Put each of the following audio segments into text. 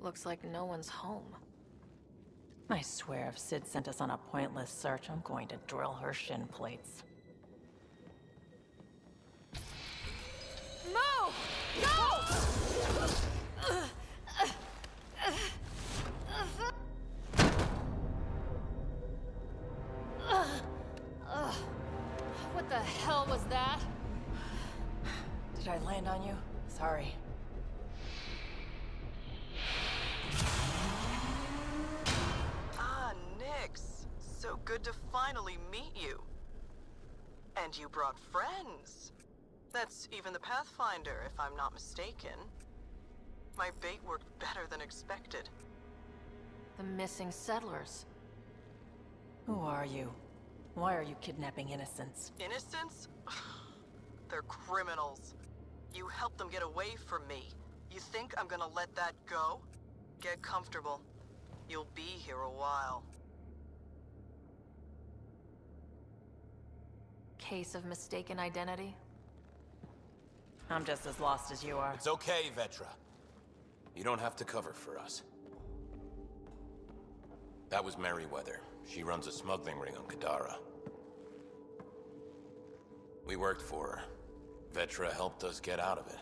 Looks like no one's home. I swear if Sid sent us on a pointless search, I'm going to drill her shin plates. Meet you. And you brought friends. That's even the Pathfinder, if I'm not mistaken. My bait worked better than expected. The missing settlers. Who are you? Why are you kidnapping innocents? Innocents? They're criminals. You helped them get away from me. You think I'm gonna let that go? Get comfortable. You'll be here a while. Case of mistaken identity? I'm just as lost as you are. It's okay, Vetra. You don't have to cover for us. That was Meriweather. She runs a smuggling ring on Kadara. We worked for her. Vetra helped us get out of it.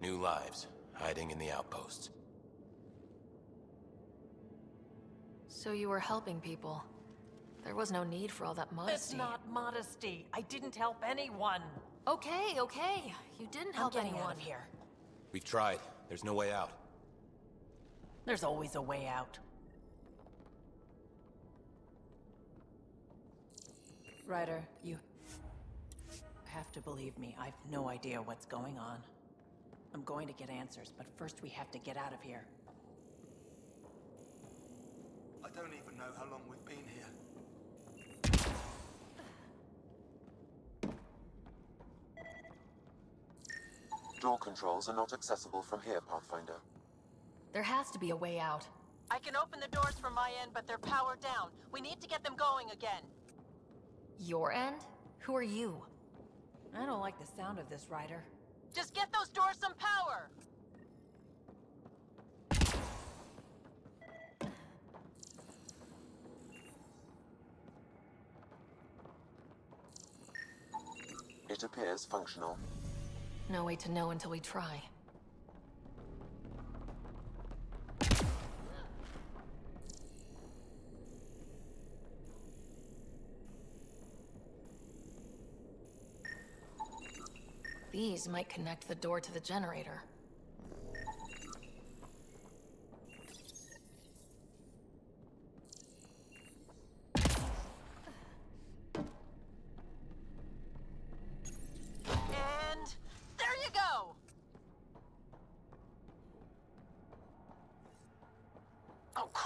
New lives, hiding in the outposts. So you were helping people. There was no need for all that modesty. It's not modesty. I didn't help anyone. Okay, okay. You didn't help I'm getting anyone. out of here. We've tried. There's no way out. There's always a way out. Ryder, you have to believe me. I've no idea what's going on. I'm going to get answers, but first we have to get out of here. I don't even know how long we've Door controls are not accessible from here, Pathfinder. There has to be a way out. I can open the doors from my end, but they're powered down. We need to get them going again. Your end? Who are you? I don't like the sound of this, Ryder. Just get those doors some power! It appears functional. No way to know until we try. These might connect the door to the generator.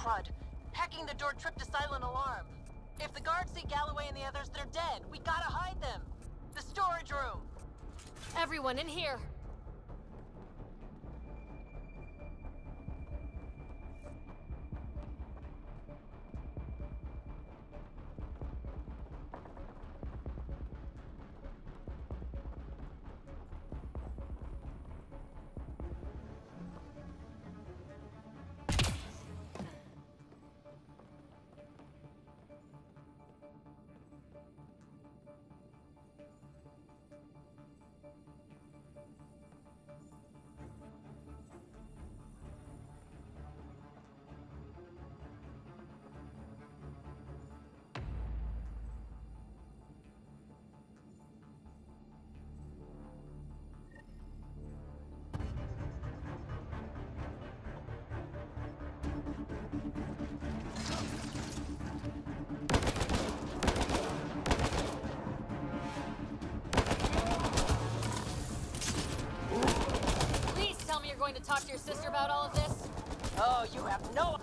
Crud. Hacking the door tripped a silent alarm. If the guards see Galloway and the others, they're dead. We gotta hide them. The storage room. Everyone in here! Going to talk to your sister about all of this? Oh, you have no...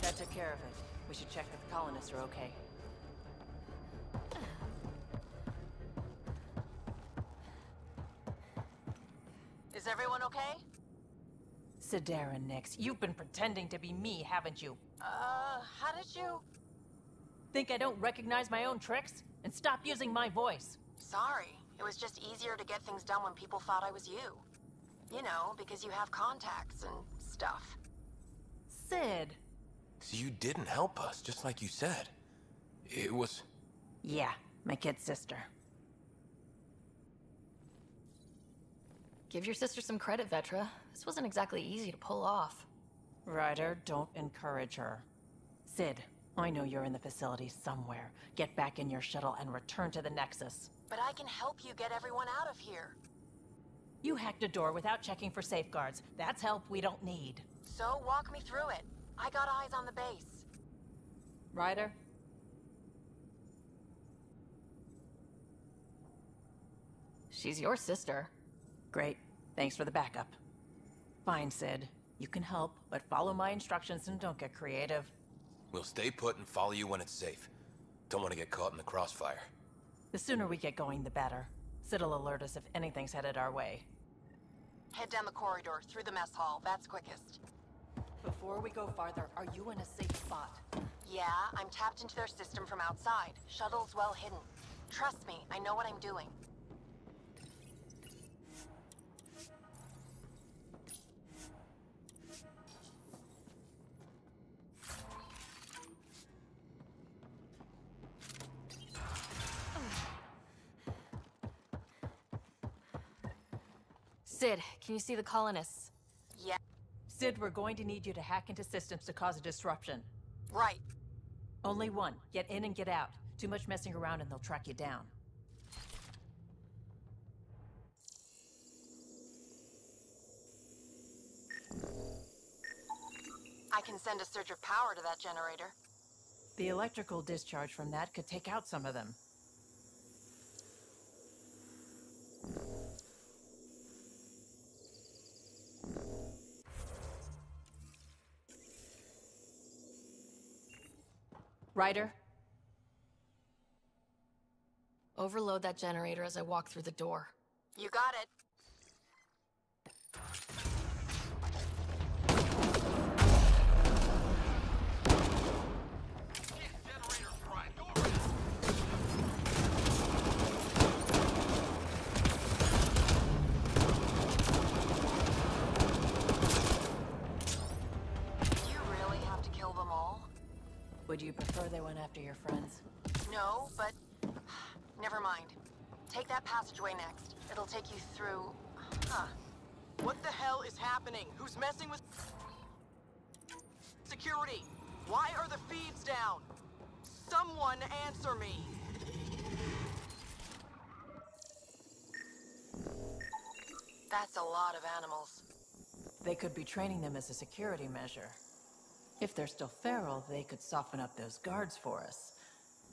That took care of it. We should check that the colonists are okay. Sidera Nyx, you've been pretending to be me, haven't you? Uh, how did you... Think I don't recognize my own tricks? And stop using my voice. Sorry. It was just easier to get things done when people thought I was you. You know, because you have contacts and stuff. Sid! So you didn't help us, just like you said. It was... Yeah, my kid's sister. Give your sister some credit, Vetra. This wasn't exactly easy to pull off. Ryder, don't encourage her. Sid, I know you're in the facility somewhere. Get back in your shuttle and return to the Nexus. But I can help you get everyone out of here. You hacked a door without checking for safeguards. That's help we don't need. So walk me through it. I got eyes on the base. Ryder? She's your sister. Great. Thanks for the backup. Fine, Sid. You can help, but follow my instructions and don't get creative. We'll stay put and follow you when it's safe. Don't want to get caught in the crossfire. The sooner we get going, the better. Sid'll alert us if anything's headed our way. Head down the corridor, through the mess hall. That's quickest. Before we go farther, are you in a safe spot? Yeah, I'm tapped into their system from outside. Shuttle's well hidden. Trust me, I know what I'm doing. Sid, can you see the colonists? Yeah, Sid, we're going to need you to hack into systems to cause a disruption. right. Only one. Get in and get out. Too much messing around and they'll track you down. I can send a surge of power to that generator. The electrical discharge from that could take out some of them. Ryder, Overload that generator as I walk through the door. You got it. Would you prefer they went after your friends? No, but... Never mind. Take that passageway next. It'll take you through... Huh. What the hell is happening? Who's messing with security? Why are the feeds down? Someone answer me. That's a lot of animals. They could be training them as a security measure. If they're still feral, they could soften up those guards for us.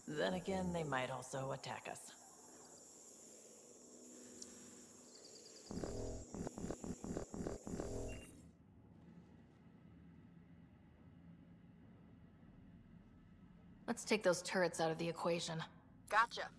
Then again, they might also attack us. Let's take those turrets out of the equation. Gotcha.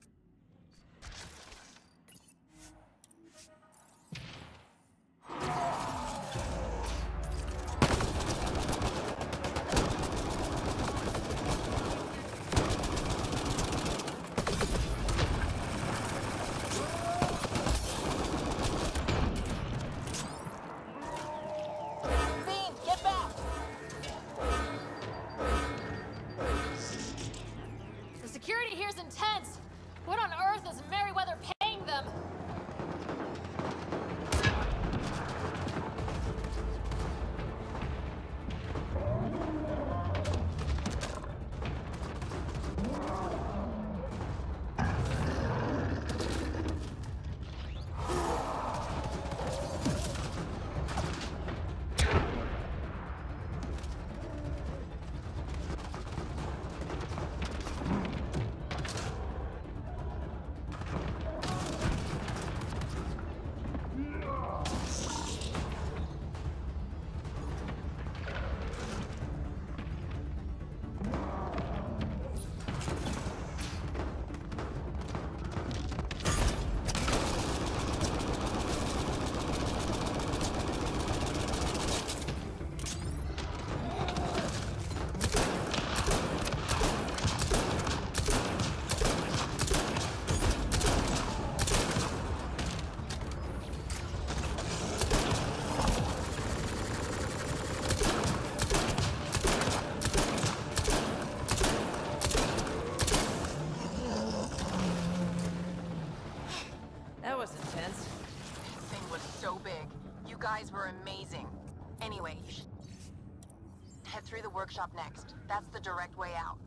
Workshop next. That's the direct way out.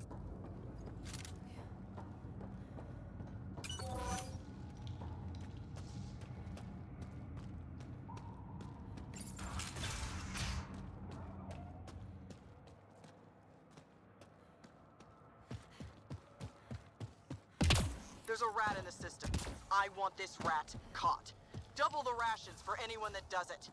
There's a rat in the system. I want this rat caught. Double the rations for anyone that does it.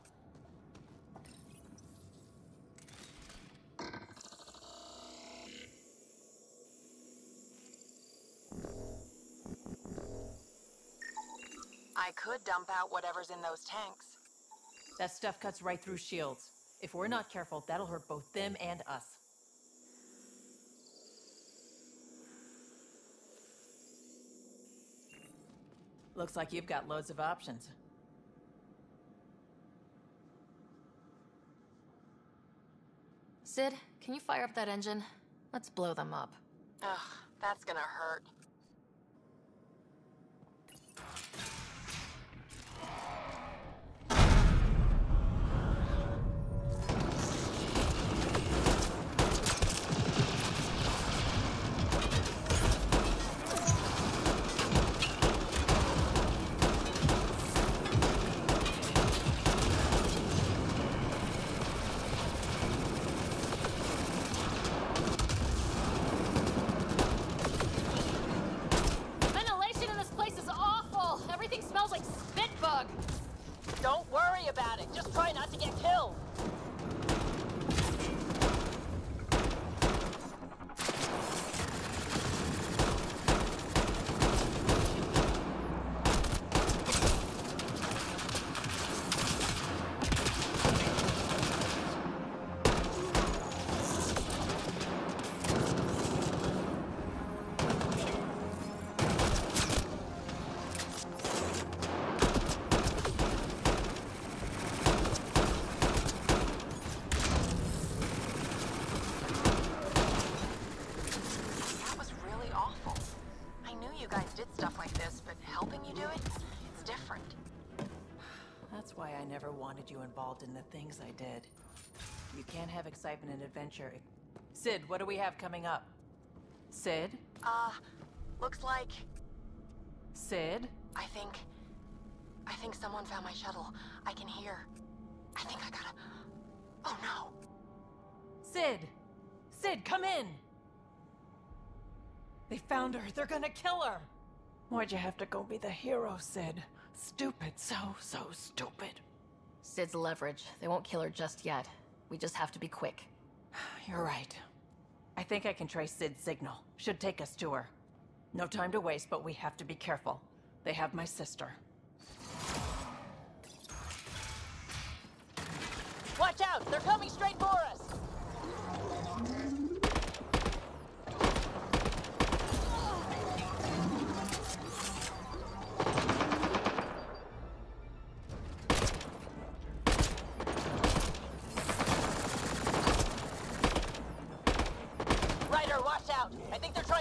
I could dump out whatever's in those tanks. That stuff cuts right through shields. If we're not careful, that'll hurt both them and us. Looks like you've got loads of options. Sid, can you fire up that engine? Let's blow them up. Ugh, that's gonna hurt. Involved in the things I did. You can't have excitement and adventure. Sid, what do we have coming up? Sid? Uh, looks like Sid? I think I think someone found my shuttle. I can hear. I think I gotta Oh no. Sid! Sid, come in! They found her. They're gonna kill her. Why'd you have to go be the hero, Sid? Stupid. So, so stupid. Sid's leverage. They won't kill her just yet. We just have to be quick. You're right. I think I can trace Sid's signal. Should take us to her. No time to waste, but we have to be careful. They have my sister. Watch out! They're coming straight for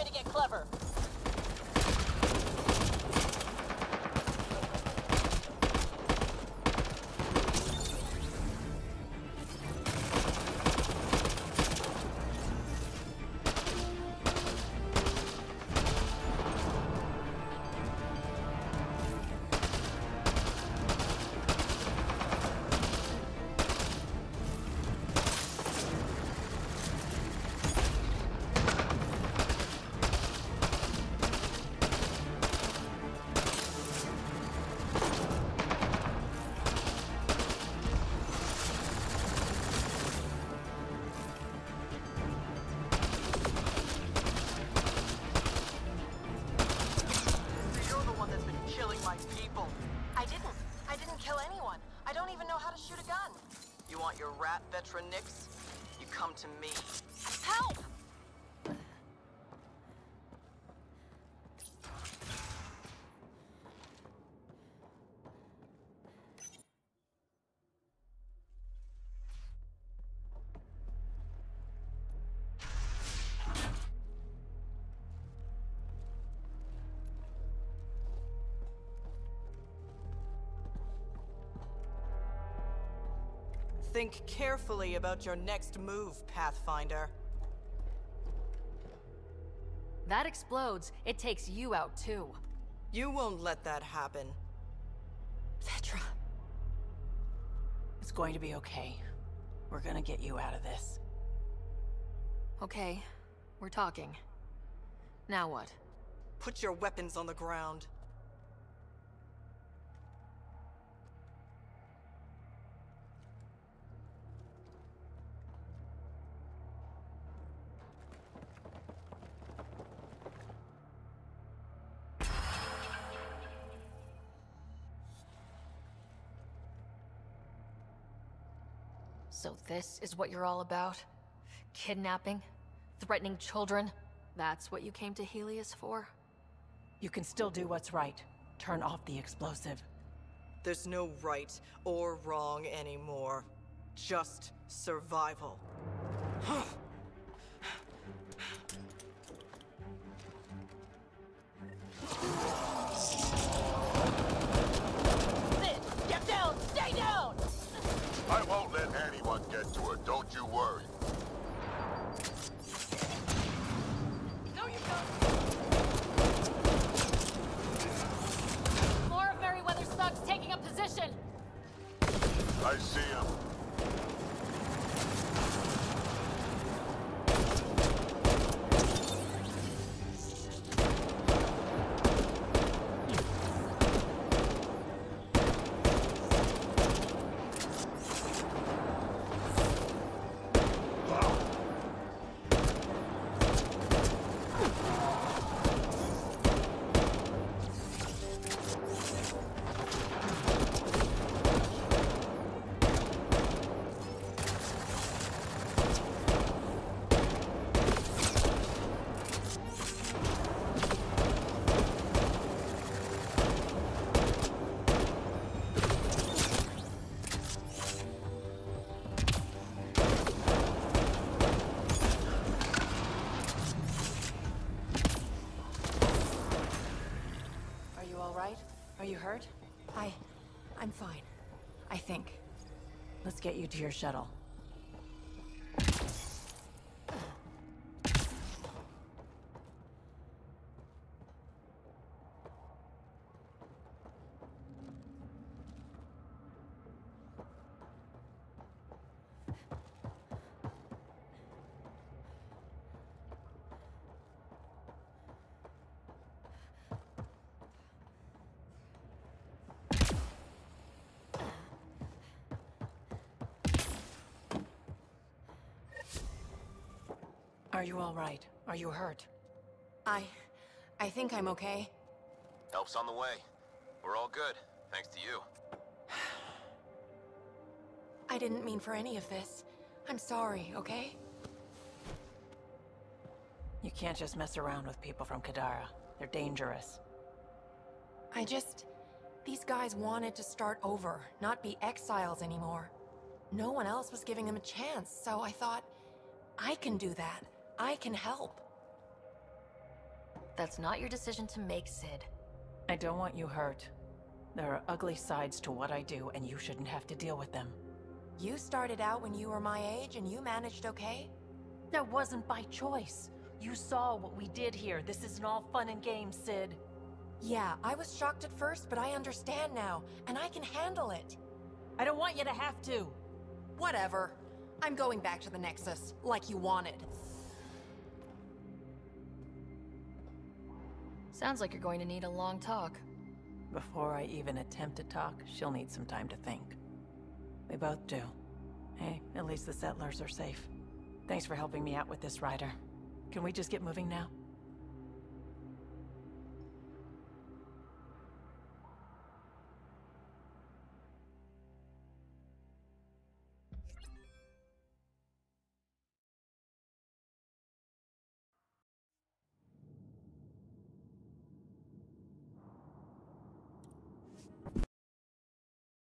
to get clever. Veteran Nix? You come to me. Think carefully about your next move, Pathfinder. That explodes, it takes you out too. You won't let that happen. Vetra. It's going to be okay. We're gonna get you out of this. Okay, we're talking. Now what? Put your weapons on the ground. This is what you're all about? Kidnapping? Threatening children? That's what you came to Heleus for? You can still do what's right. Turn off the explosive. There's no right or wrong anymore. Just survival. I see him. Get you to your shuttle. Are you alright? Are you hurt? I... I think I'm okay. Help's on the way. We're all good, thanks to you. I didn't mean for any of this. I'm sorry, okay? You can't just mess around with people from Kadara. They're dangerous. I just... These guys wanted to start over, not be exiles anymore. No one else was giving them a chance, so I thought, I can do that. I can help. That's not your decision to make, Sid. I don't want you hurt. There are ugly sides to what I do, and you shouldn't have to deal with them. You started out when you were my age and you managed okay? That wasn't by choice. You saw what we did here. This isn't all fun and games, Sid. Yeah, I was shocked at first, but I understand now, and I can handle it. I don't want you to have to. Whatever. I'm going back to the Nexus, like you wanted. Sounds like you're going to need a long talk. Before I even attempt to talk, she'll need some time to think. We both do. Hey, at least the settlers are safe. Thanks for helping me out with this, Ryder. Can we just get moving now?